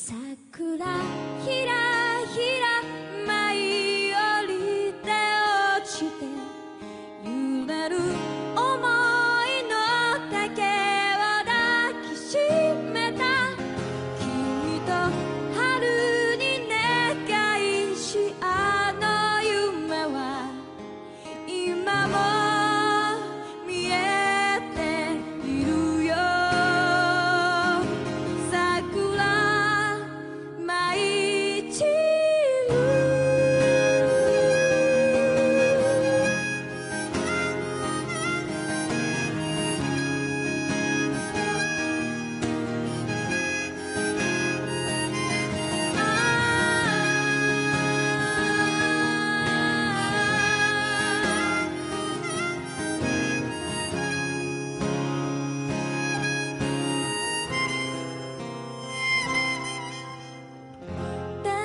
桜。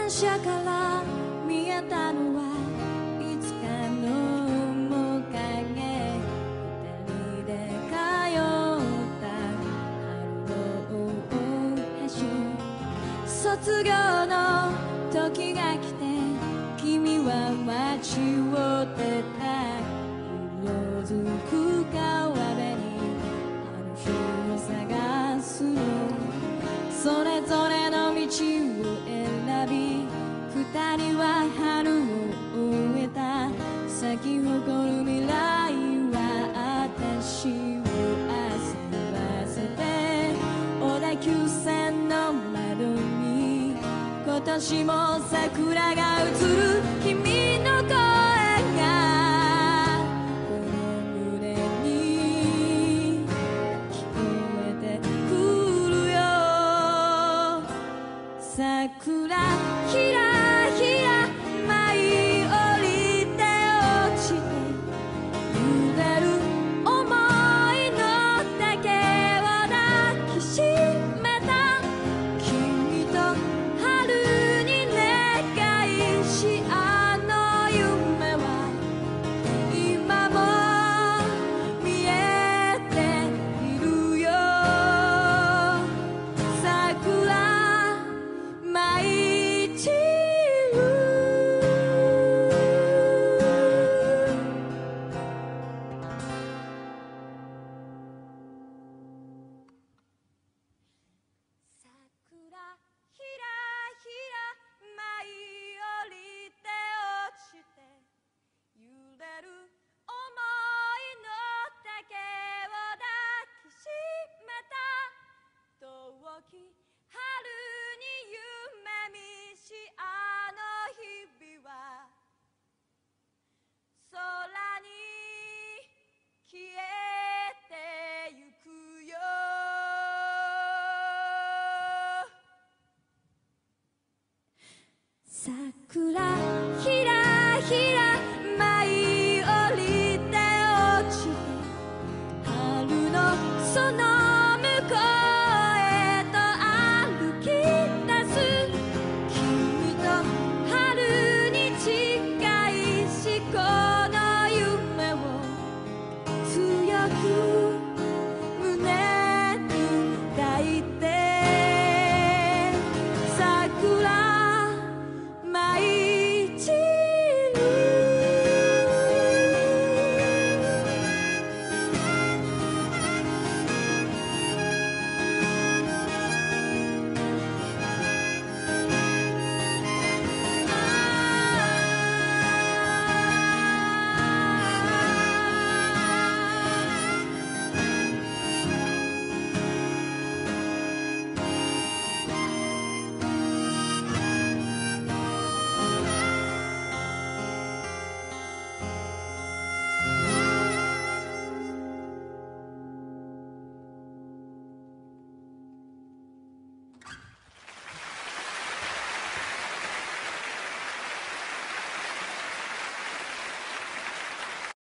反射から見えたのはいつかの面影二人で通った。春の大橋卒業の時が来て君は街を出た。私も桜が映る君の声がこの胸に聞こえてくるよ桜桜